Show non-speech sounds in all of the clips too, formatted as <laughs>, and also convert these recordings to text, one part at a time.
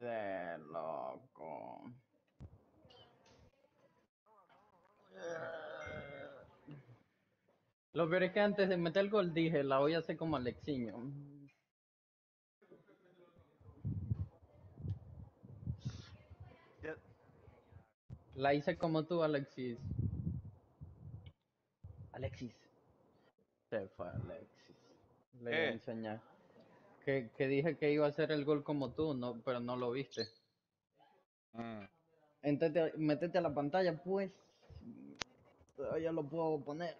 De loco. Lo peor es que antes de meter el gol dije, la voy a hacer como Alexiño. La hice como tú, Alexis. Alexis. Se fue Alexis. Le voy a ¿Qué? enseñar. Que, que dije que iba a hacer el gol como tú, no, pero no lo viste. Entonces, métete a la pantalla, pues. Todavía lo puedo poner.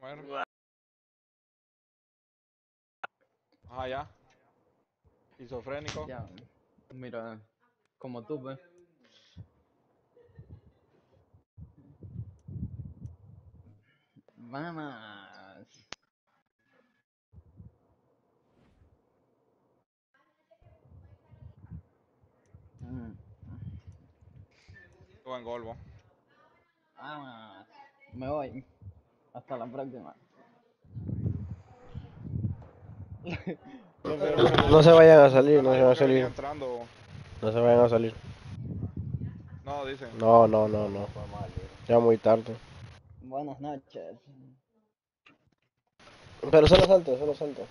A ver. Ajá, ya. Esquizofrénico. Ya, mira, como tú ves. Vamos. Mm, Buen golbo. Vamos. Me voy. Hasta la próxima. No se vayan a salir, no se vayan a salir. entrando. No se vayan a salir. No, dicen. No, no, no, no. Ya muy tarde. Buenas noches. Pero solo salte, solo salte.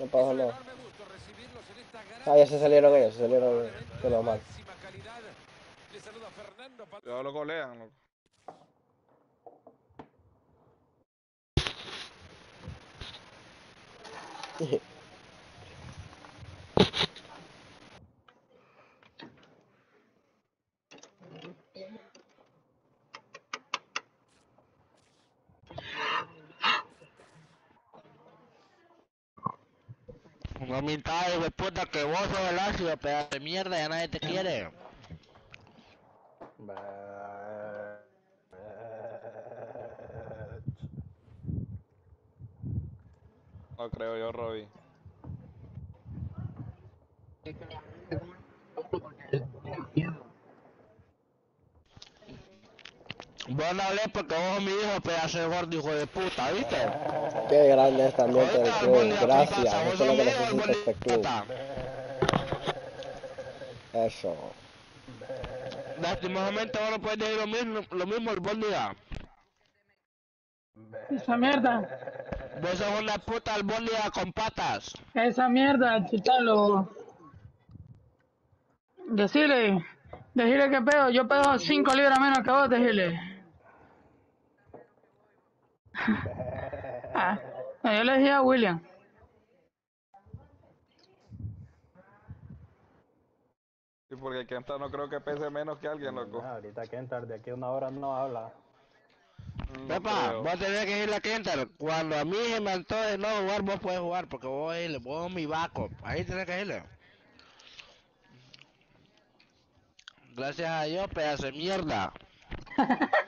No pasa nada. Ah, ya se salieron ellos, se salieron de lo mal. Ya lo golean, loco. <laughs> No mintas, hijo de puta, que vos sos el ácido, pedazo de mierda, ya nadie te quiere. No creo yo, Robbie. Vos no hablé porque vos mi hijo, pedazo de gordo, hijo de puta, ¿viste? Qué grande es también el club. Gracias, eso es lo que necesita este club. Eso. Lastimosamente vos no puedes decir lo mismo, lo mismo el Bóliga. Esa mierda, Vos sos una puta el Bóliga con patas. esa mierda, chitalo. Decirle, decirle que pedo, yo pedo 5 libras menos que vos, decirle. Ah, yo le dije a William. Sí, porque Kenta no creo que pese menos que alguien, loco. Ah, ahorita que entrar de aquí a una hora no habla. No Pepa, creo. vos tenés que decirle a Kenter, cuando a mí se me antoje no jugar, vos puedes jugar, porque vos, decirle, vos mi vaco. Ahí tenés que decirle. Gracias a Dios, pedazo de mierda. <laughs>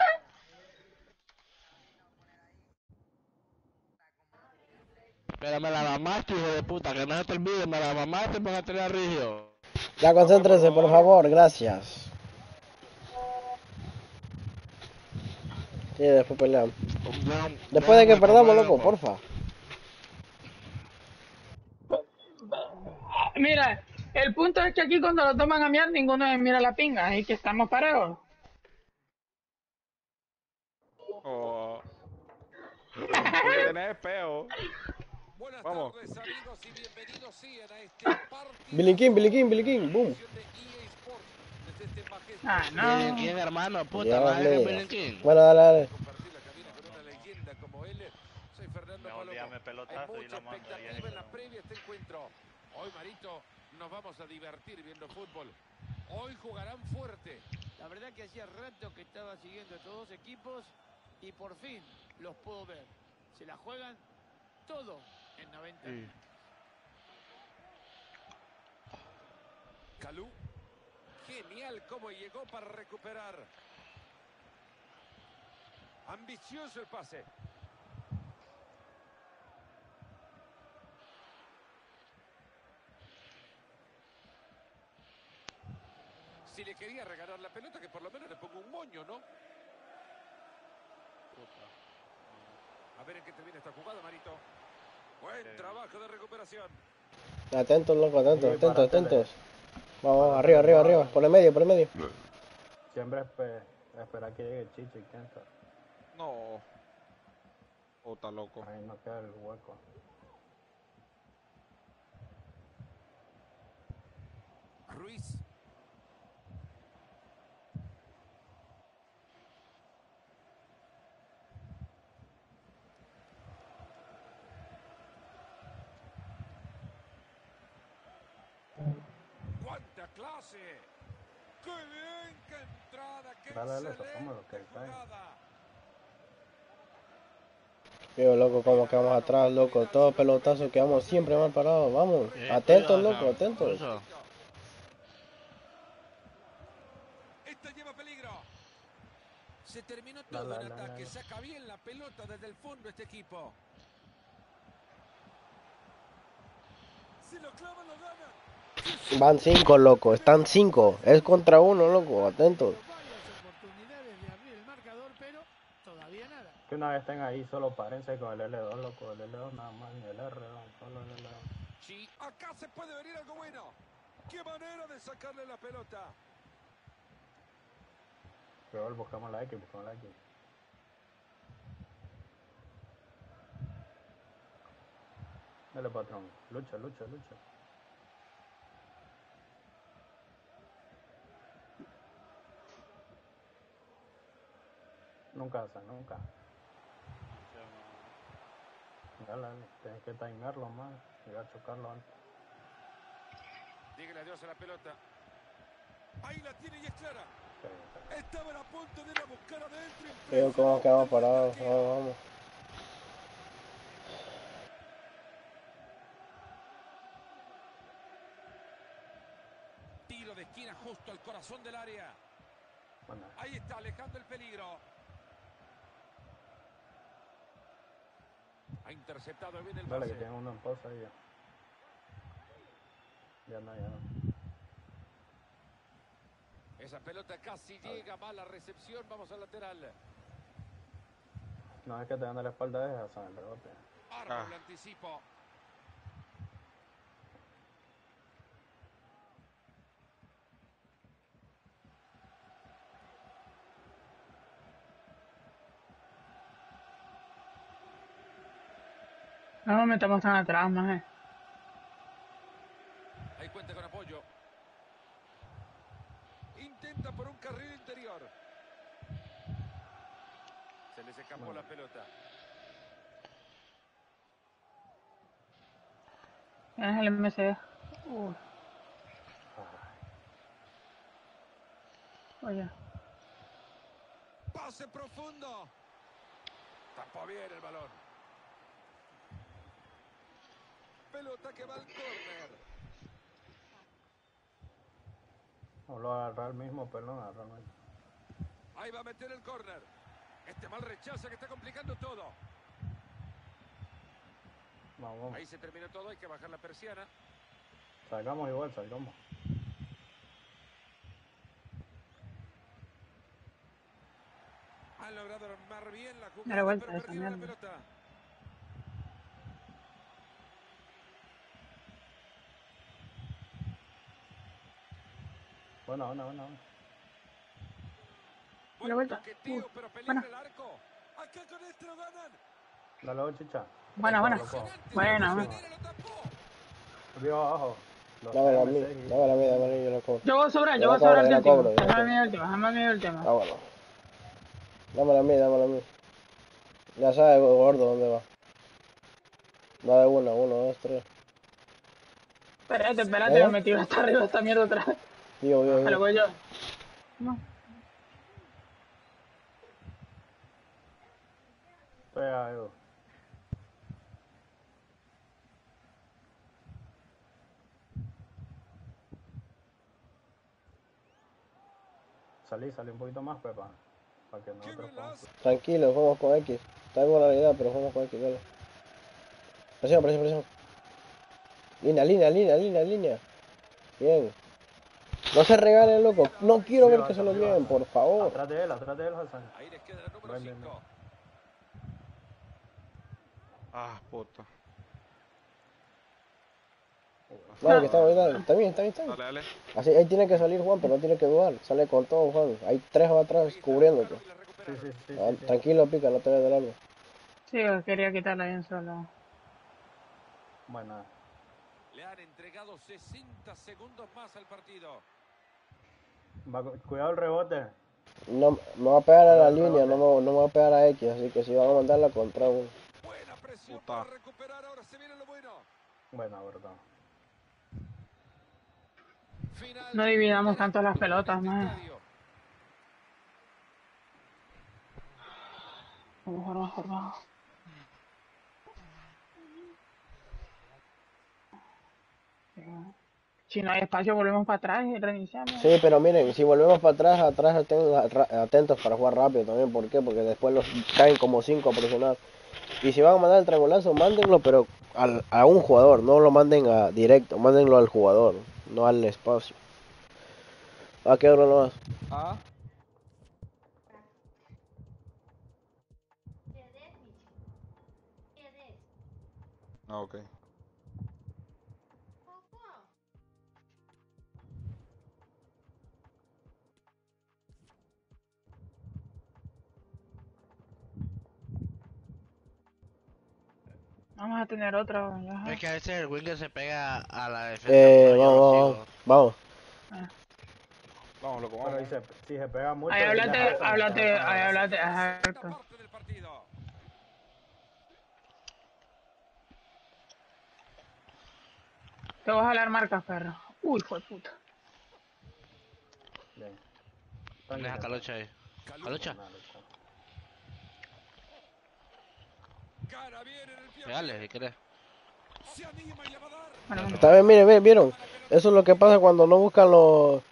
Pero me la mamaste, hijo de puta, que no se te olvide, me la mamaste para tener rígido. Ya concéntrense, por favor, gracias. Sí, después peleamos. Después de que perdamos, loco, porfa. Mira, el punto es que aquí cuando lo toman a miar, ninguno me mira la pinga, y que estamos parejos. Oh. Porque tenés peo. Buenas Vamos. tardes amigos y bienvenidos a este partido Billy King, Billy King, Billy King, boom. desde este Ah, Billy no. King, hermano, puta Ya, madre. Bueno, dale, dale. Soy pelotazo y la mando en la previa este encuentro. Hoy, Marito, nos vamos a divertir viendo fútbol. Hoy jugarán fuerte. La verdad que hacía rato que estaba siguiendo a estos dos equipos y por fin los puedo ver. Se la juegan todo en 90 minutos. Calú, genial cómo llegó para recuperar. Ambicioso el pase. Si le quería regalar la pelota, que por lo menos le ponga un moño, ¿no? A ver en qué termina esta jugada, Marito. Buen trabajo de recuperación. Atentos, loco, atentos, atentos, atentos. Vamos, vamos, arriba, arriba, arriba. Por el medio, por el medio. Siempre espe- espera que llegue Chichi y Kenta. No. Está loco. Ahí no queda el hueco. Ruiz. ¡Cuánta clase! ¡Qué bien! ¡Qué entrada! ¡Qué Dale, excelente jugada! Loco, como quedamos atrás, loco. Todos pelotazos quedamos siempre mal parados. Vamos. Eh, Atentos, cuidado, loco, atentos. Ruso. Esta lleva peligro. Se terminó La, todo la, en la, ataque. la. Saca bien la pelota desde el fondo este equipo. Si lo clavan, lo ganan. Van cinco, loco. Están cinco. Es contra uno, loco. Atentos. Que una vez estén ahí, solo párense con el L2, loco. El L2 nada más, ni el R2, solo el L2. Sí, acá se puede venir algo bueno. ¡Qué manera de sacarle la pelota! Pero buscamos la X, buscamos la X. Dale, patrón. Lucha, lucha, lucha. Nunca hacen, nunca. Dale, dale. Tienes que timearlo más. Y a chocarlo antes. Dígale adiós a la pelota. Ahí la tiene y es clara. Sí, sí. Estaban a punto de ir a buscar adentro. Yo, como quedamos parados. Vamos, vamos. Tiro de esquina justo al corazón del área. Bueno, Ahí está, alejando el peligro. Ha interceptado bien el dale, que tiene uno en posa ahí ya. Ya no, ya no. Esa pelota casi llega, mala recepción. Vamos al lateral. No es que te dan la espalda de Hassan el rebote. Arma Ah. el anticipo. No nos metamos tan atrás, más. Ahí cuenta con apoyo. Intenta por un carril interior. Se les escapó la pelota. Es el MC. Oye. Pase profundo. Tapó bien el balón. Pelota que va al córner. O lo agarra el mismo pelón, agarra el mismo. Ahí va a meter el córner. Este mal rechaza que está complicando todo. Vamos, vamos. Ahí se terminó todo, hay que bajar la persiana. Salgamos igual, salgamos. Han logrado armar bien la jugada, pero perdieron la pelota. Bueno, bueno, bueno. bueno. Buen vuelta. toqueteo, Uh, pero peligra buena. el arco. Acá con lo ganan. Dale, oh, chicha. Buena, buena. Loco. Buena, buena. Mira, lo tapó. Arriba, abajo. Dámela a mí, dámela a mí, dámela a mí, yo lo cobro. Yo voy a sobrar, Yo voy a sobrar el yo la último. cobro, yo la Déjame a mí el último, déjame a mí el último. Ah, bueno. Dámela a mí, dámela a mí. Ya sabes, gordo, dónde va. Dale uno, uno, dos, tres. Espérate, espérate, ¿Eh? me metí hasta arriba esta mierda otra vez. Digo, digo, digo. voy yo. No. Pega, Edu. Salí, salí un poquito más, Pepa. Para que Qué nosotros podamos. Tranquilo, jugamos con X. Está en moralidad, pero jugamos con X, dale. Presión, presión, presión. Línea, línea, línea, línea, línea. Bien. No se regalen, loco. No quiero ver que se lo lleven, por favor. Atrás de él, atrás de él, Hassan. Ahí les queda el número Ven, ven, 5. Ah, puta. Dale, que está bien, dale. Está bien, está bien, está bien. Dale, dale. Así, ahí tiene que salir Juan, pero no tiene que dudar. Sale con todo, Juan. Hay tres atrás cubriéndote. Sí, sí, sí. Ah, sí, sí. Tranquilo, pica, no te vayas de largo. Sí, quería quitarla bien solo. Bueno, Le han entregado 60 segundos más al partido. Va- cuidado el rebote. No, me va a pegar a la línea, no me, no me va a pegar a X, así que si van a mandarla contra un... Buena presión Puta. para recuperar. Ahora se viene lo bueno. Bueno, verdad. No dividamos tanto las pelotas, este man. estadio. Mejor, mejor, mejor. Si no hay espacio, volvemos para atrás y reiniciamos. Sí, pero miren, si volvemos para atrás, atrás atentos para jugar rápido también. ¿Por qué? Porque después los caen como cinco a presionar. Y si van a mandar el triangulazo, mándenlo, pero al, a un jugador, no lo manden a directo, mándenlo al jugador, no al espacio. Ah, qué hora nomás. Ah, ah, ok. Vamos a tener otra. Es que a veces el winger se pega a la defensa. Eh, vamos, lo vamos, vamos. Vamos, loco, vamos. si se, si se pega mucho. Ahí háblate, está- ahí partido. Te voy a jalar marcas, perro. Uy, hijo de puta. Bien. Deja Calocha ahí. Calocha, Dale, chao. Gana bien en el pie. Pegale si querés. Bien, miren, miren, vieron. Eso es lo que pasa cuando no buscan los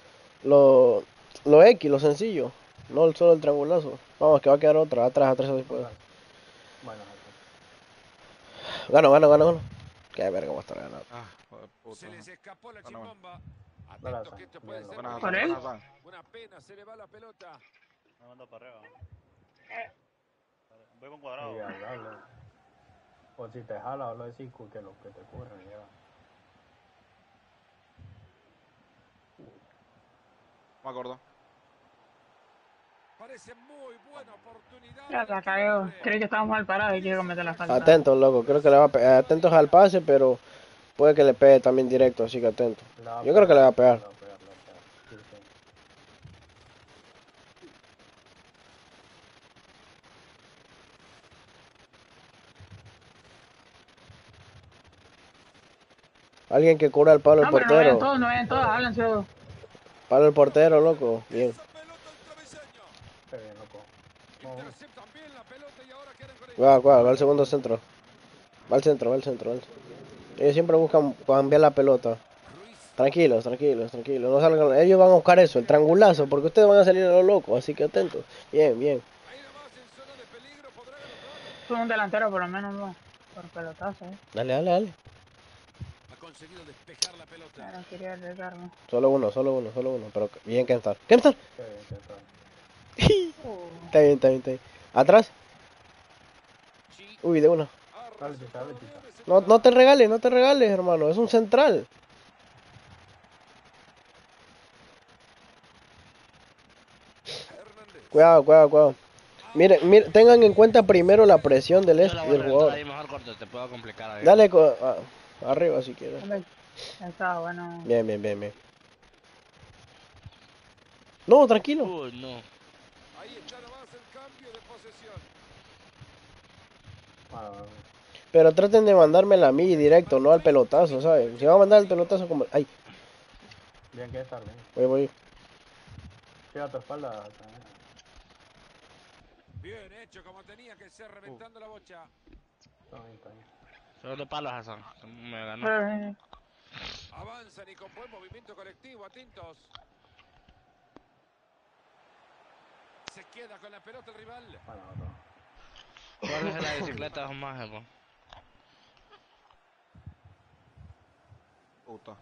lo, lo X, lo sencillo. No el- solo el triangulazo. Vamos, que va a quedar otra, atrás, atrás después. Bueno. Gano, gano, gano, gano. Qué verga, va a estar ganando. Ah, joder, puta. Se les escapó la chimbomba. Dale, Atento Hassan. que esto puede ser. Una pena, se le va la pelota. Me mando para arriba. Voy con cuadrado. O si te jala, hablo decir cu- que lo que te ocurre, lleva. Me acuerdo. Parece muy buena oportunidad. ya la cagó. Creí que estábamos mal parados y quiero cometer la falta. Atentos, loco. Creo que le va a pe- Atentos al pase, pero puede que le pegue también directo, así que atento. Yo creo que pegar. Pegar, le va a pegar. Sí, sí. Alguien que cubra el palo el No, pero no vayan portero. todos, no vayan todos, háblense todos. Palo el portero, loco. Bien. Al bien, loco. No. Va, va, va al segundo centro. Va al centro, va al centro. va al- Ellos siempre buscan cambiar la pelota. Tranquilos, tranquilos, tranquilos. No salgan. Ellos van a buscar eso, el triangulazo, porque ustedes van a salir a lo loco, así que atentos. Bien, bien. Ahí nomás en zona de peligro podrá anotar. Fue un delantero, por lo menos, no. Por pelotazo, eh. Dale, dale, dale. Conseguido despejar la pelota. Claro, quería arriesgarme. Solo uno, solo uno, solo uno. Pero bien que estar. ¿Qué estar? qué bien. Está bien, está bien, está bien. ¿Atrás? Uy, de una. No, no te regales, no te regales, hermano. Es un central. Cuidado, cuidado, cuidado. Miren, miren, tengan en cuenta primero la presión del este del jugador. ahí mejor corto, te puedo complicar ahí. Dale co- a- arriba si quieres. Estaba bueno. Bien, bien, bien, bien. No, tranquilo. Uy, no. Ahí está nomás el cambio de posesión. Ah, Pero traten de mandármela a mí directo, no al pelotazo, ¿sabes? Si van a mandar el pelotazo como... Ay, bien que estar, bien. voy, voy. Tira tu espalda. Bien hecho, como tenía que ser, reventando la bocha. Está bien, está bien. Solo palos, Hassan. Me ganó. Avanzan y con buen movimiento colectivo, atentos. Se queda con la pelota el rival. ¿Cuál es la bicicleta de más, po? Puta.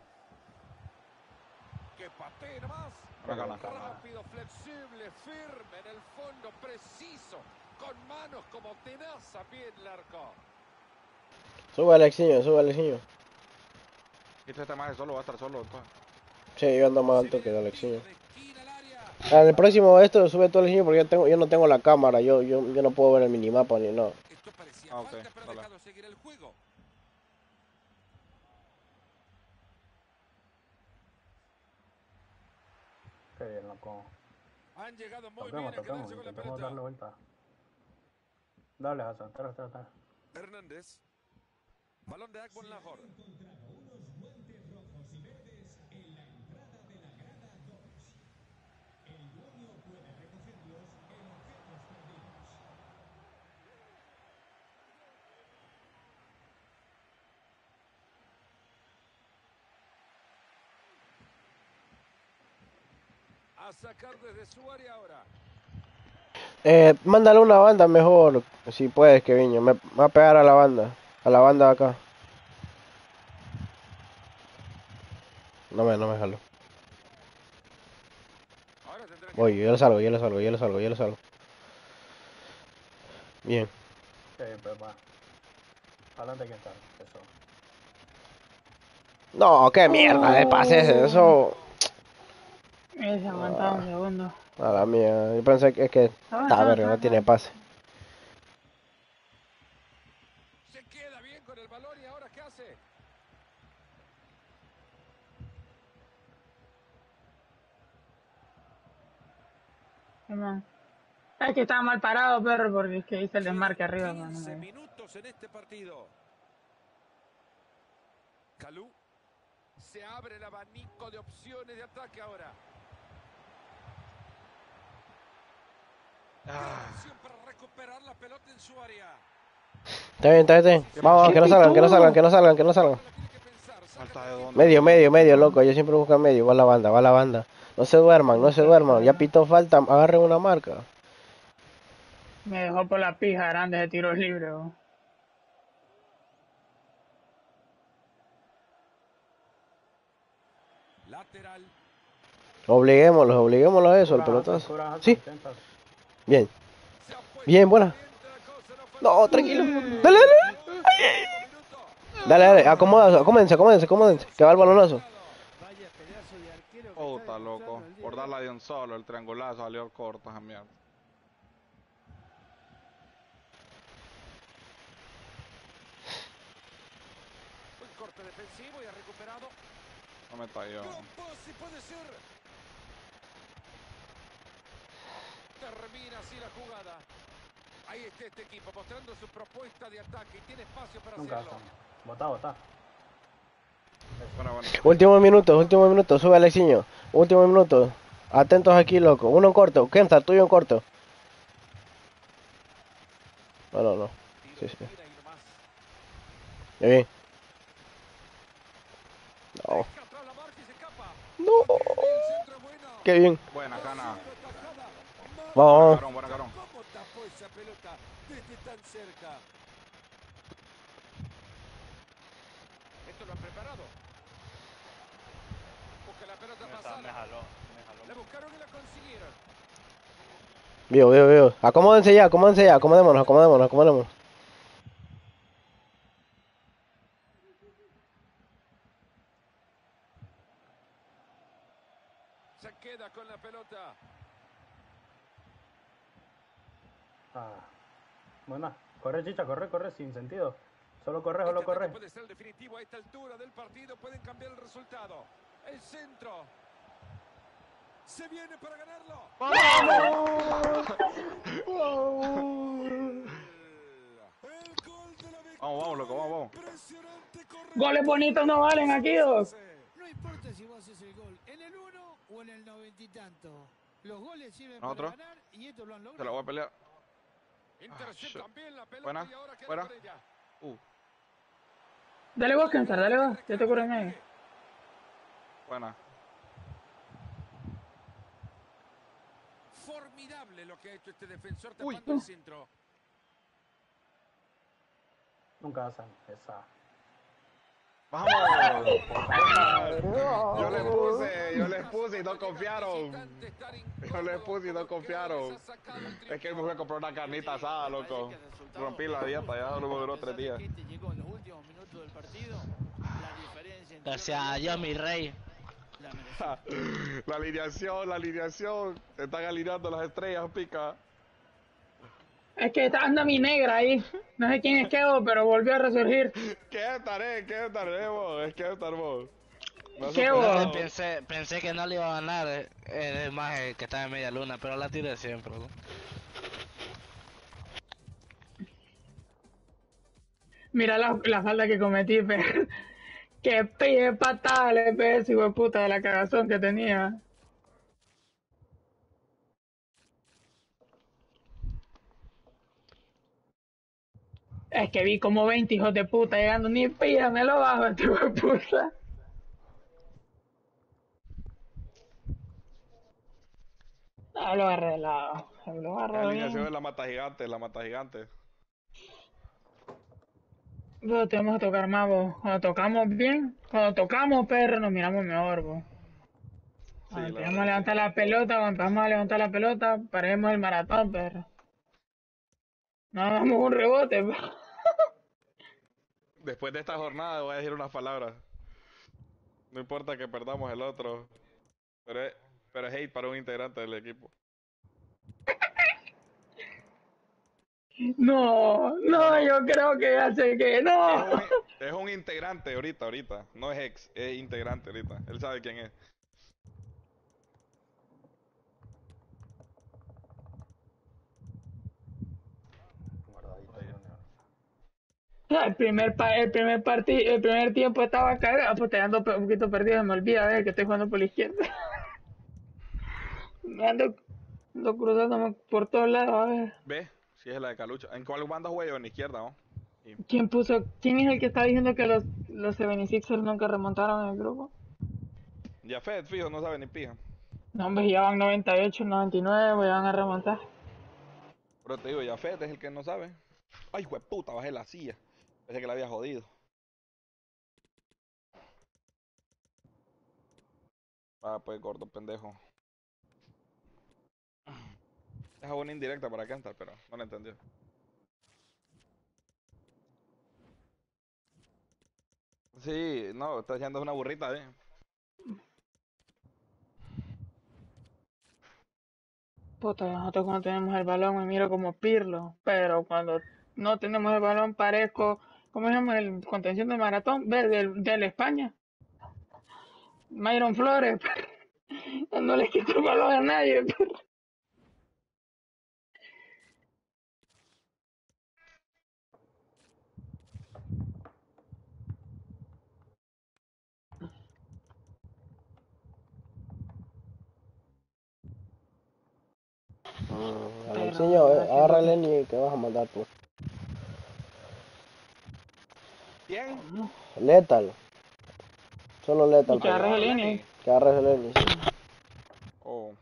Que patee nomás. Rápido, flexible, firme en el fondo, preciso. Con manos como tenaza, bien el arco. Sube Alexiño, sube Alexiño. Este maje solo va a estar solo. entonces. Sí, yo ando más alto que Alexiño. En el próximo esto sube todo el niño porque yo, tengo, yo no tengo la cámara, yo, yo, yo no puedo ver el minimapa ni nada. Esto parecía Ah, ok, falta, pero ha dale. dejado seguir el juego. Qué bien, loco. Han llegado muy Toquemos, bien a toquemos, quedarse con la intentemos darle vuelta. Dale, Hassan, tra, tra, tra. Hernández. Balón de Agbon Lahore. A sacar desde su área ahora. Eh, mándale una banda mejor, si puedes, Keviño. Me va a pegar a la banda, a la banda de acá. No me, no me jalo. Que Voy, yo le salgo, yo le salgo, yo le salgo, yo le salgo. Bien. Bien, pues va. Adelante, ¿quién está? Eso. No, qué mierda de pase ese, eso. Ese aguantaba un segundo. A la mía, yo pensé que es que. Ah, Está ah, verga, ah, no ah. tiene pase. Se queda bien con el balón y ahora ¿qué hace? Simón. Es que estaba mal parado, perro, porque es que hice el desmarque arriba. no 15 me dio. minutos en este partido. Calú. Se abre el abanico de opciones de ataque ahora. Acción para recuperar la pelota en su área. Está bien, está bien, está bien. Vamos, vamos, que no salgan, que no salgan, que no salgan, que no salgan. Medio, medio, medio, loco. Yo siempre busco medio. Va la banda, va la banda. No se duerman, no se duerman. Ya pitó falta, agarren una marca. Me dejó por la pija grande de tiros libres. bro. Lateral. Obliguémoslos, obliguémoslos a eso, el pelotazo. Sí, bien. Bien, buena. No tranquilo. Dale, dale. minuto. Dale, dale. Acomoda, acomódense, acomódense, acomódense. Que va el balonazo. Vaya pedazo de arquero que Oh, está está loco. Por darla de un solo, el triangulazo salió corto esa mierda. Un corte defensivo y ha recuperado. No me talló. Campos, si puede ser. Termina así la jugada. Ahí está este equipo mostrando su propuesta de ataque y tiene espacio para Nunca, hacerlo. Botá, botá. Bueno, bueno. Último minuto, último minuto. Sube Alexiño. Último minuto. Atentos aquí, loco. Uno en corto. Kenza, tuyo en corto. No, no, no. Sí, sí. Bien. No. No. Qué bien. Buena. Vamos, vamos. Carón, buena carón. ¿Cómo tapó esa pelota desde tan cerca? Esto lo han preparado. Busca la pelota pasada. La buscaron y la consiguieron. Vio, vio, vio. Acomódense ya, acomódense ya. Acomodémonos, acomodémonos, acomodémonos. Se queda con la pelota. Ah. Buena. Corre, chicha, corre, corre, sin sentido. Solo corre, solo Este corre. puede ser definitivo a esta altura del partido. Pueden cambiar el resultado. El centro. Se viene para ganarlo. El gol de la victoria. Vamos, vamos, loco, vamos, vamos. Goles bonitos no valen aquí, dos. No importa si vos haces el gol en el 1 o en el noventa y tanto. Los goles sirven para ganar y esto lo han Se la logrado. voy a pelear. Interceptan bien la pelota Buena, y ahora queda buena. Uh, Dale vos, Kensar, dale vos. Yo te curo en medio. buena. Formidable lo que ha hecho este defensor Uy. tapando el centro. Nunca Hassan. Esa. Vamos. Yo les puse, yo les puse y no confiaron. Yo les puse y no confiaron. Es que me fui a comprar una carnita asada, loco. Rompí la dieta, ya solo me duró tres días. Gracias a Dios, mi rey. la alineación, la alineación. Están alineando las estrellas, pica. Es que está- anda mi negra ahí. No sé quién es Kevo, pero volvió a resurgir. ¿Qué estaré? ¿Qué estaré vos? Es que estar vos. No Eh, Pensé, pensé que no le iba a ganar eh, el más eh, que estaba en media luna, pero la tiré siempre. ¿no? Mira la, la falta que cometí, <laughs> pero. Que pille patada le pegué a ese hijo de puta de la cagazón que tenía. Es que vi como 20 hijos de puta llegando, ni pilla, me lo bajo este <laughs> hijo de puta. Ah, lo agarré de lado. Lo La agarré alineación bien. es la mata gigante, la mata gigante. Pero tenemos que tocar más, vos. Cuando tocamos bien, cuando tocamos, perro, nos miramos mejor, vos. Cuando Sí, la empezamos a levantar la pelota, cuando empezamos a levantar la pelota, paremos el maratón, perro. No damos un rebote, perro. <laughs> Después de esta jornada voy a decir unas palabras. No importa que perdamos el otro. Pero es, pero es hate para un integrante del equipo. No, no, yo creo que ya sé que Es no. un, es un integrante ahorita, ahorita. No es ex, es integrante ahorita. Él sabe quién es. El primer, pa- el primer partido, el primer tiempo estaba cagado, pues te ando un poquito perdido, me olvida, ver que estoy jugando por la izquierda. <laughs> Me ando, ando cruzándome por todos lados, a ver. ¿Ves? Si es la de Calucha. ¿En cuál banda juega yo? En la izquierda, ¿no? ¿Quién puso, quién es el que está diciendo que los, los 76ers nunca remontaron en el grupo? Ya Fed, fijo, no sabe ni pija. No, hombre, ya van 98, 99, pues ya van a remontar. Pero te digo, ya Fed es el que no sabe. Ay, puta, bajé la silla. Pensé que la había jodido. Ah, pues gordo pendejo. Deja una indirecta para cantar, pero no la entendió. Sí, no, está haciendo una burrita, eh. Puta, nosotros cuando tenemos el balón me miro como Pirlo, pero cuando no tenemos el balón parezco, ¿cómo se llama? El contención de maratón, ver, del, del España. Myron Flores, <laughs> no le quito el balón a nadie. Alexiño, eh, agarra a Lenny que vas a mandar tú. ¿Quién? Lethal. Solo Lethal. Y que agarres el Lenny. Que agarres el Lenny. sí. Oh.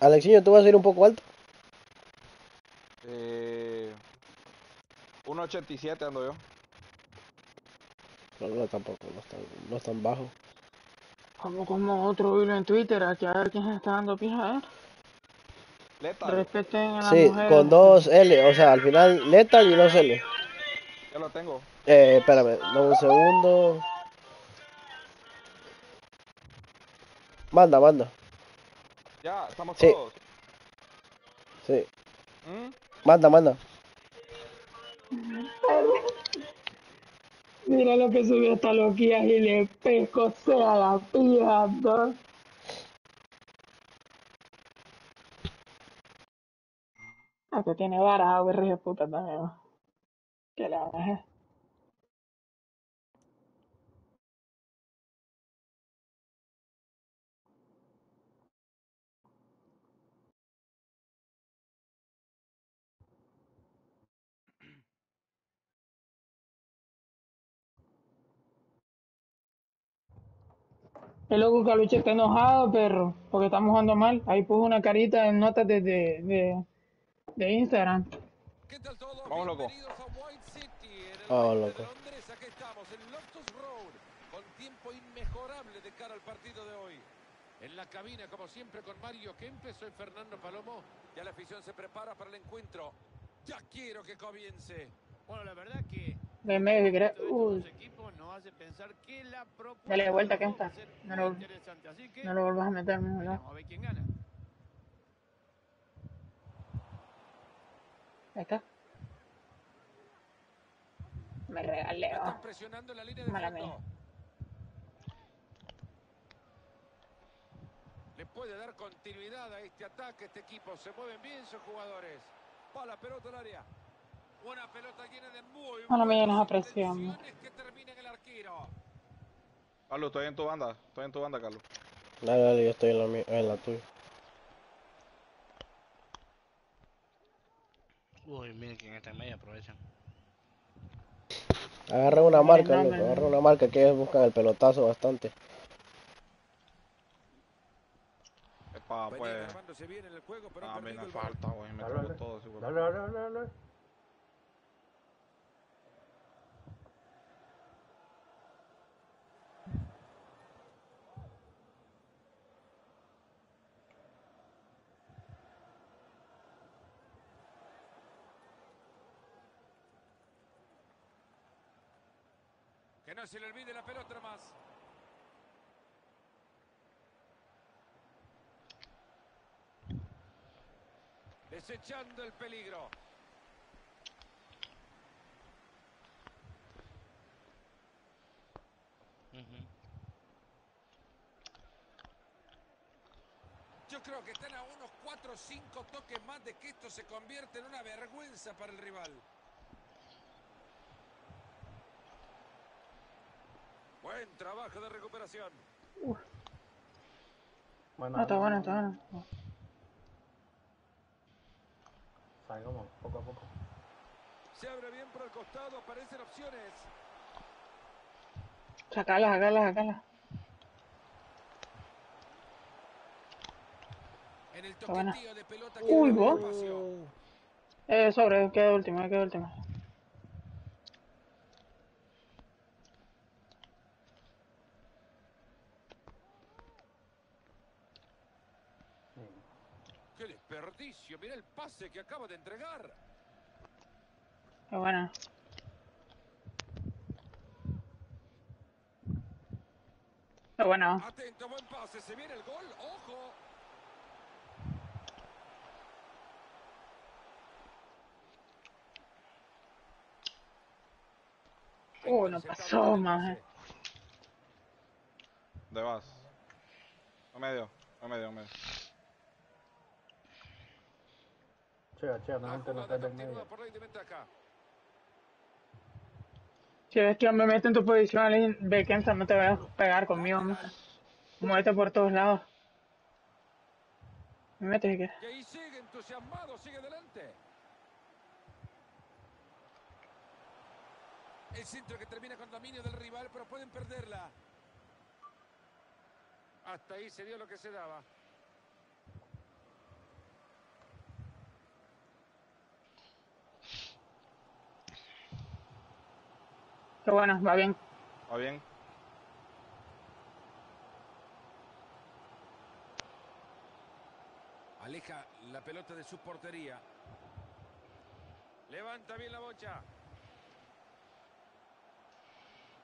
Alexiño, tú vas a ir un poco alto. Eh, 1.87 ando yo. No, no, tampoco, no es tan, no es tan bajo. Como, como otro hilo en Twitter, aquí a ver quién se está dando pija, ¿eh? Respeten a las Sí, mujeres. con dos L, o sea, al final Lethal y dos L. ya lo tengo. Eh, espérame, dame un segundo. Manda, manda. Ya, estamos Sí. todos. Sí, ¿Mm? manda, manda. Mira lo que subió esta loquilla y le pesco sea la pija, ¿no? Ah, que tiene vara, güey, de puta también. ¿no? Que la El loco Caluche está enojado, perro, porque estamos jugando mal. Ahí puso una carita en notas de, de, de, De Instagram. ¿Qué tal todos? Vamos, loco. Bienvenidos a White City, en el Vamos, oeste de loco. Londres. Aquí estamos, en Loftus Road, con tiempo inmejorable de cara al partido de hoy. En la cabina, como siempre, con Mario Kempes, soy Fernando Palomo. Ya la afición se prepara para el encuentro. Ya quiero que comience. Bueno, la verdad que De medio hace pensar que la propuesta Dale vuelta, que está. No lo- interesante. Así que no lo vuelvas a meter, ya. vamos a ver quién gana. Ahí está. Me oh. están presionando en la línea de Mala mía. Le puede dar continuidad a este ataque, este equipo. Se mueven bien sus jugadores. Va la pelota al área. Una pelota llena de muy que termina en el arquero. Carlos, estoy en tu banda. Estoy en tu banda, Carlos. Dale, dale, yo estoy en la, en la tuya. Uy, miren que en esta media aprovechan. Agarra una marca, no, agarra una marca que ellos buscan el pelotazo bastante. Epa, pues. A perdido me falta, güey. Me trago todo. Dale, dale, dale, no se le olvide la pelota más. Desechando el peligro. Yo creo que están a unos 4 o 5 toques más de que esto se convierta en una vergüenza para el rival. Buen trabajo de recuperación. Bueno, No, está bueno, está bueno. Salgamos poco a poco. Se abre bien por el costado, aparecen opciones. Sacala, sacala, sacala. En el Está buena. toqueteo de pelota Uy, que vos. espacio. Eh, sobre, queda último, queda último. ¡Qué desperdicio! Mira el pase que acaba de entregar. Qué buena. Qué buena. Atento, buen pase. Se viene el gol. ¡Ojo! Uy, no pasó, maje. ¿Dónde vas? A medio, a medio, a medio. Chega, chega, no gente no está en medio. Si ves que me meto en tu posición, que no te vayas a pegar conmigo, maje. Muévete por todos lados. Me metes quieres. Y ahí sigue entusiasmado, sigue adelante. El centro que termina con dominio del rival, pero pueden perderla. Hasta ahí se dio lo que se daba. Bueno, va bien. ¿Va bien? Aleja la pelota de su portería. Levanta bien la bocha.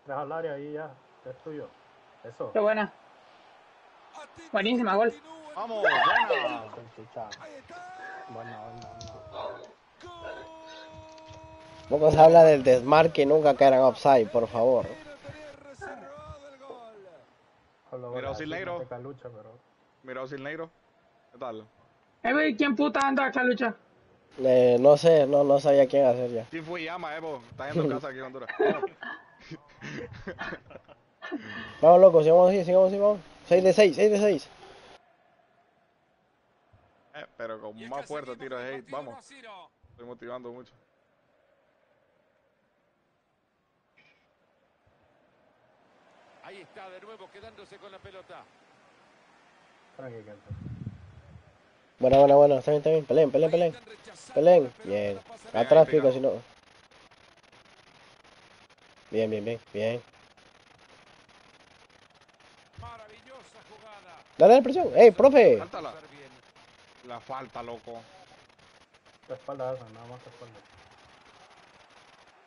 Traes al área y ya, es tuyo. Eso. Qué buena. Buenísima, gol. ¡Vamos! Ahí. Buena, buena, buena. ¡Gol! Poco se habla del desmarque y nunca caerán offside, por favor. Mira, sin negro. Mira, el negro. ¿Qué tal? Eh, güey, ¿quién puta anda acá lucha? Eh, no sé, no, no sabía quién hacer ya. ¿Quién fue Yama, Evo? Estás en tu casa aquí en Honduras. <laughs> Vamos. Loco, sigamos así, sigamos así, vamos. 6 de 6, 6 de 6. Eh, pero con más seguimos tiro de hate. Vamos. 1 a 0. Estoy motivando mucho. Ahí está de nuevo quedándose con la pelota. Bueno, bueno, bueno, está bien, está bien. Peleen, peleen, peleen. Peleen. la Bien. Atrás, pica. si no. Bien, bien, bien, bien. Maravillosa jugada. Dale la presión. ¡Ey, profe! Bien. La falta, loco. Te espalda esa, nada más te espalda.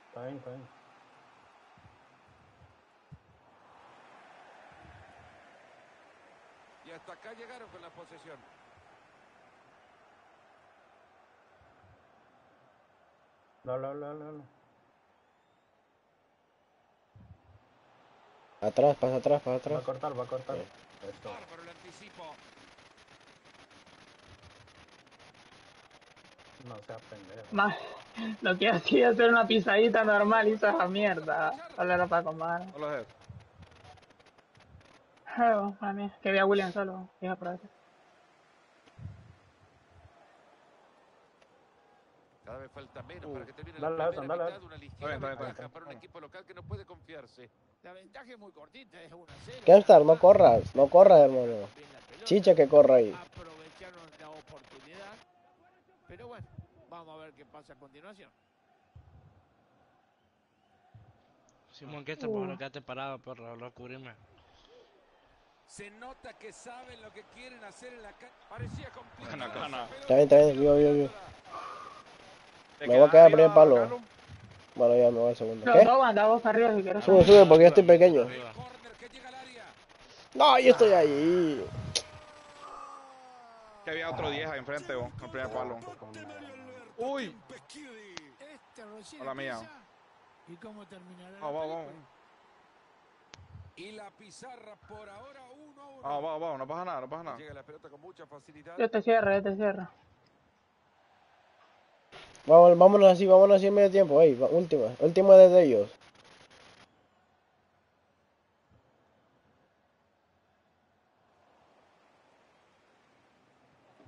Está bien, está bien. Hasta acá llegaron con la posesión. Dale, dale, dale, dale. Atrás, pasa atrás, pasa Va a atrás. cortar, va a cortar. Esto. Bárbaro el anticipo. No seas pendejo. Más, lo que hacía hacer una pisadita normal hizo esa mierda. Solo era para comer. Es eso. Juego, para mí. Que vi a William solo. Dije aprovechar. Cada vez falta menos Uh, para que termine dale, la primera dale, mitad. Una ligera Está está está ventaja para un equipo local que no puede confiarse. La ventaja es muy cortita, es 1 a 0. Kevstar, no corras, no corras, hermano. Chicha que corra ahí. Aprovecharon la oportunidad. Pero bueno, vamos a ver qué pasa a continuación. Simón, que este por quédate parado, perro, lo cubrirme. Se nota que saben lo que quieren hacer en la cancha. Parecía complicado. Pelota. Está bien, está bien, vivo, vivo, vivo. ¿Te Me voy a quedar primer palo. Carlos? Bueno, ya me voy al segundo. ¿Qué? dos andamos para arriba si quieres. Sube, sube, porque yo estoy pequeño. No, yo estoy ahí. Que había otro 10 ahí enfrente, vos, con el primer palo. Uy. Este Hola, mía. ¿Y cómo terminará Vamos, película? vamos. Y la pizarra por ahora 1 a 1. Vamos, vamos, vamos, no pasa nada, no pasa nada. Llega la pelota con mucha facilidad. Yo te cierro, yo te cierro. Vamos, vámonos así, vámonos así en medio tiempo. Va- última, última desde ellos.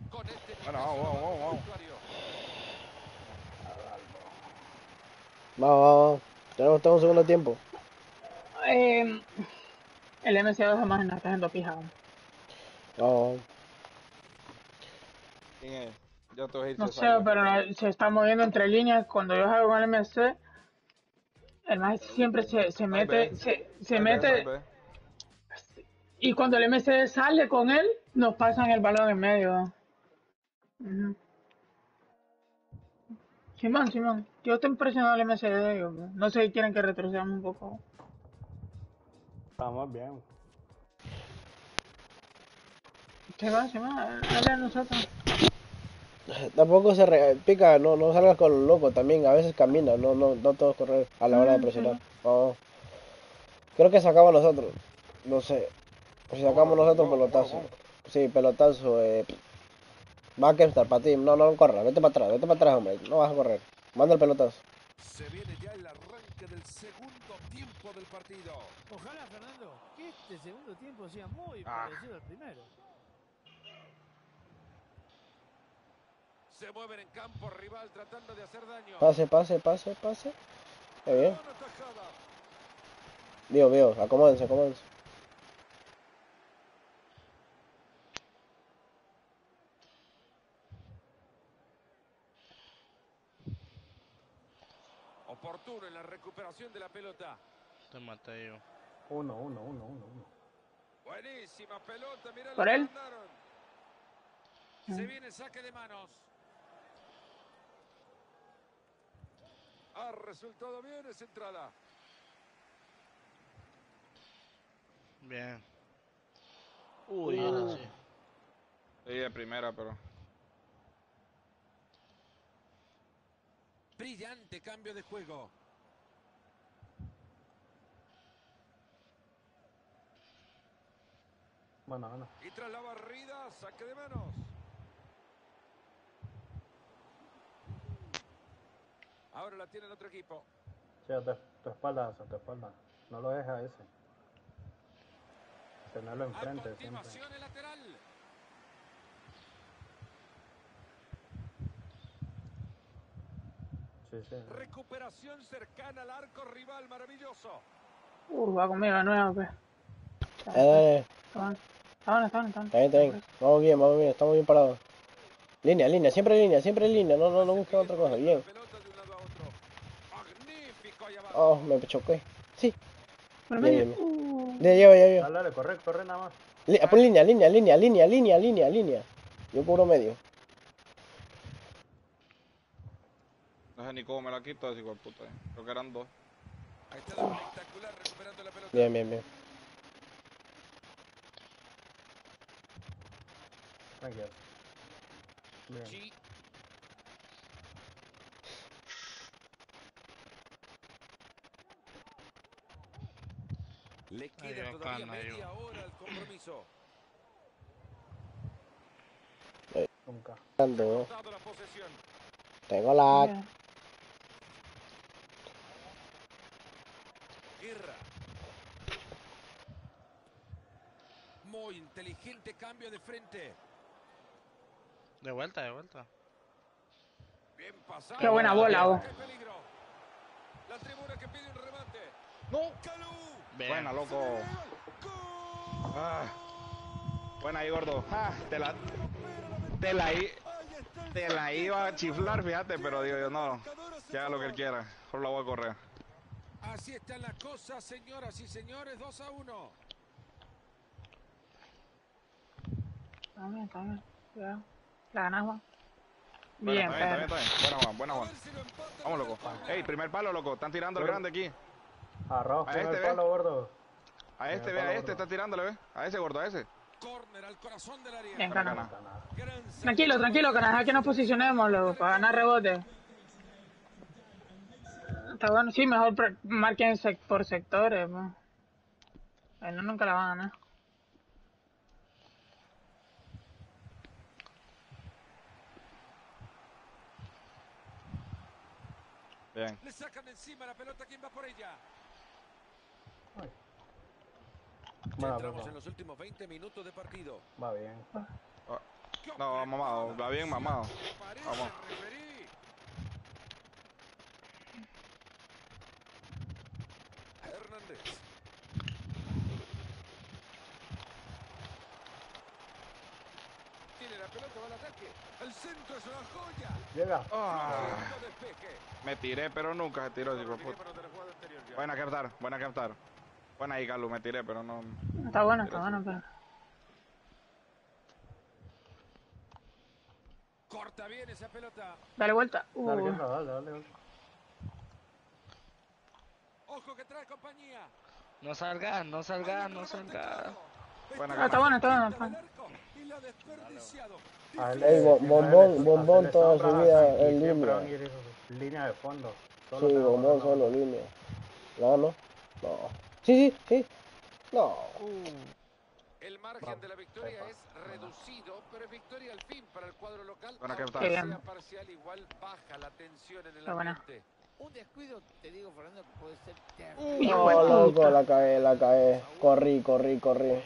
Con este Bueno, vamos, vamos, vamos. Vamos, vamos, vamos. Tenemos todo un segundo tiempo. Eh, el MC2 jamás nos está haciendo. Vamos, vamos. ¿Quién es? Yo te voy a ir No sé, pero no- se está moviendo entre líneas. Cuando yo juego con el MC, el más siempre se, se mete, se, se mete, y cuando el MC sale con él, nos pasan el balón en medio. Simón, Simón, yo estoy impresionado del MC de ellos. No sé si quieren que retrocedamos un poco. Estamos bien. Se va, se va, dale a nosotros. Tampoco se re- pica, no, no salgas con los locos también. A veces camina, no, no, no todos correr a la hora de Mm, presionar. Creo que sacamos nosotros. No sé. Si sacamos nosotros, pelotazo. Sí, pelotazo. Eh. Va a Kevstar para ti. No, no corra. Vete para atrás, vete para atrás, hombre. No vas a correr. Manda el pelotazo. Se viene ya el arranque del segundo tiempo del partido. Ojalá, Fernando, que este segundo tiempo sea muy Ah. parecido al primero. Se mueven en campo rival tratando de hacer daño. Pase, pase, pase, pase. Está bien. Digo, veo. Acomódense, acomódense. Oportuno en la recuperación de la pelota. Te maté yo. Uno, uno, uno, uno, uno. Buenísima pelota, mira ¿Por lo que él? mandaron. Se viene saque de manos. Ha resultado bien esa entrada. Bien. Uy, ahora sí. Sí, de primera, pero. Brillante cambio de juego. Bueno, bueno. Y tras la barrida, saque de manos. Ahora la tiene el otro equipo. Sí, a tu, tu espalda, a tu espalda. No lo dejes a ese. Tenerlo A enfrente siempre. continuación el lateral. Sí, sí. Recuperación cercana al arco rival, maravilloso. Uh, va conmigo de nuevo, pues. Dale, dale. Está bueno, está bueno, bueno. Bien, está bien. Vamos bien, vamos bien. Estamos bien parados. Línea, línea, siempre línea, siempre línea. No, no, no busques otra cosa. Bien. Pelota de un lado a otro. Magnífico ahí abajo. Oh, me choqué. Sí. Por Bien, medio. bien, Uh, Ya llevo, ya llevo. Dale, dale, corre, corre nada más. Li- Pon línea, línea, línea, línea, línea, línea, línea. Yo cubro medio. Sé ni cómo me la quito, ese hijo de puta. eh. Creo que eran dos. Ahí está la espectacular recuperando la pelota. Bien, bien, bien. Tranquilo. Bien. Le queda va, todavía ahí media hora al compromiso. Nunca. Tengo la... Guerra. Muy inteligente cambio de frente. De vuelta, de vuelta. Bien pasado. Qué buena bola, peligro. La tribuna que pide un remate. ¡No! Bien. Buena, loco. Ah. Buena ahí, gordo. Ah, te la... Te la, te la iba a chiflar, fíjate, pero digo yo, no. Que haga lo que él quiera. Solo la voy a correr. Así está la cosa, señoras y señores. 2 a 1. Está bien, está bien. Cuidado. La ganas, Juan. Bueno, Bien, está bien, está pero. bien, está bien. Buena, Juan, buena, Juan. Vamos, loco. Ey, primer palo, loco. Están tirando el Bueno. grande aquí. Arroz, A primer este, palo, gordo. A este, ve, a este, está tirándole, ve. A ese, gordo, a ese. Córner al corazón del área. Bien, Tranquilo, tranquilo, que deja que nos posicionemos, loco, para ganar rebote. Está bueno, sí, mejor pre- marquen sec- por sectores, pues. Ahí no nunca la van a ganar. Bien. Le sacan de encima la pelota. ¿Quién va por ella? Ay. Ya Bueno, entramos en los últimos 20 minutos de partido. va bien. ¡Qué No, mamado, va bien mamado. Vamos. el referí. Hernández. Tiene la pelota, va al ataque. El centro es una joya. Llega. Ah, me tiré, pero nunca se tiró, ya. Buena captar, buena captar. Buena ahí, Carlos, me tiré, pero no. Está bueno, está bueno, pero. Corta bien esa pelota. Dale vuelta. Dale, Uh, Guerra, dale, dale. dale. Ojo que trae compañía. No salgas, no salgas, no salgas. Buena ah, está bueno, está bueno. Al está bueno. arco y la ha desperdiciado. A él Ey, le- bo- a él le- bombón, bombón toda su vida en línea. línea de fondo. Solo Sí, bombón solo, línea. ¿La ganó? No. Sí, sí, sí. No. El margen Vamos, de la victoria ahí es va. reducido, pero es victoria al fin para el cuadro local. Buena Aunque captada. Qué sea bien. parcial, igual baja la tensión en el Está ambiente. Un descuido, te digo, Fernando, que puede ser terrible. No, loco, puta. la cae, la cae. Corrí, corrí, corrí. Ah,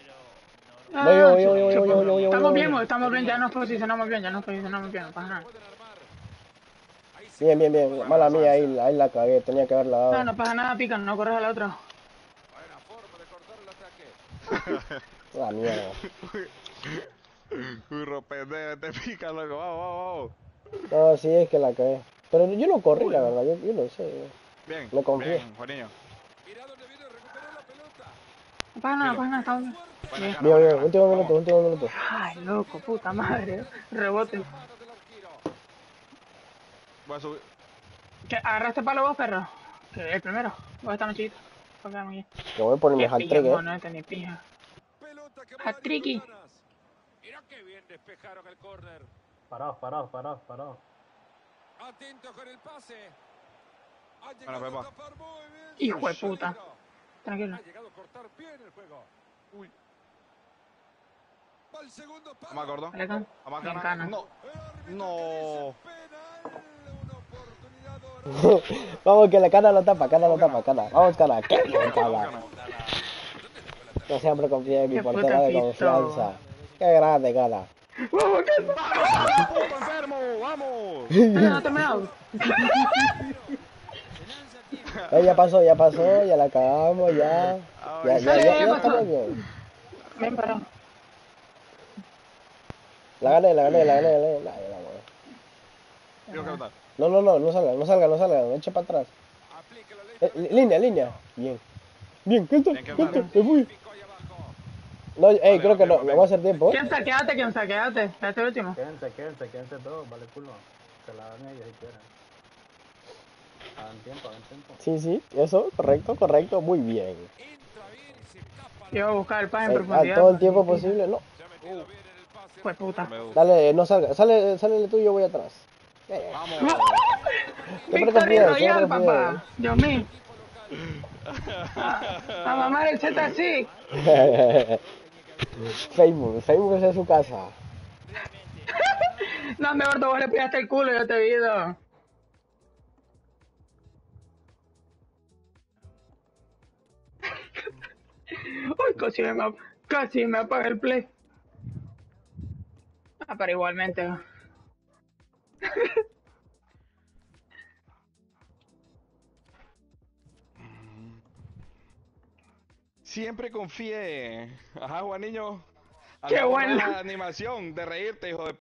Estamos voy bien, estamos bien, ya nos posicionamos bien, ya nos posicionamos bien, no pasa nada. Bien, bien, bien. Mala mía, ahí, ahí la cagué. Tenía que haberla No, dado. no pasa nada, pican, no corres al otro. Buena forma de cortar el ataque. La mierda. <laughs> Curro pendejo, te pica, loco. Vamos, vamos, vamos. No, sí, es que la cagué. Pero yo no corrí, la verdad. Yo, yo no sé. Bien. Le confié. Bien, Juaniño. Mira dónde viene, recuperó la pelota. No pasa nada, no pasa nada, estamos bien. Bien. gana. Último minuto, último minuto. Ay, loco, puta madre. Rebote. Voy a subir. ¿Qué, ¿Agarraste palo vos, perro? Que el primero. Vos estás chiquito. Ok, muy bien. Que voy por mi Qué hat trick, eh. no este ni pija. Ganas. Mira qué bien despejaron el córner. Parados, parados, parados, parados. Atento con el pase. Pepa. Hijo de puta. Tranquilo. Ha llegado a cortar bien el juego. Uy. Vamos, gordo. Dale, Can. Vamos, gana. Cana. No. No. <laughs> Vamos, que la cara lo tapa, cara lo tapa, cara. Vamos, cara. Que bien, Vamos, cara. gana. Yo siempre confié en mi Qué portera de confianza. Qué grande, cara. ¡Vamos, que ¡Puto enfermo! ¡Vamos! <laughs> No, no, terminado. Eh, ya pasó, ya pasó, ya la cagamos, ya. Ya, ya, ya, ya, ya. La gané, la gané, la gané, la gané. La gané, la gané. Digo que no está. No, no, no, no salga, no salga, no salga, eche para atrás. La Eh, línea, línea. Bien. Bien, ¿qué tal? Me fui. No, ey, Vale, creo que no, no va a hacer tiempo. ¿eh? ¿Quién saqueate? ¿Quién saqueate? Este es el último. Quédense, quédense, quédense todos, vale culo. Se la dan ellos si quieren. Hagan tiempo, hagan tiempo. Sí, sí, eso, correcto, correcto, muy bien. Yo voy a buscar el paz en profundidad. a todo el tiempo posible, no. Pues puta. Dale, no salga, sale, sale el tuyo, voy atrás. Eh, Vamos. <laughs> confío, Royal, papá. Dios mío. <laughs> A mamar el Z así. <laughs> Facebook, Facebook es de su casa. No, mejor vos le pillaste el culo, yo te he visto. Uy, casi me, casi me apaga el play. Ah, pero igualmente. Siempre confíe. Ajá, Juaniño. Qué la animación de reírte, hijo de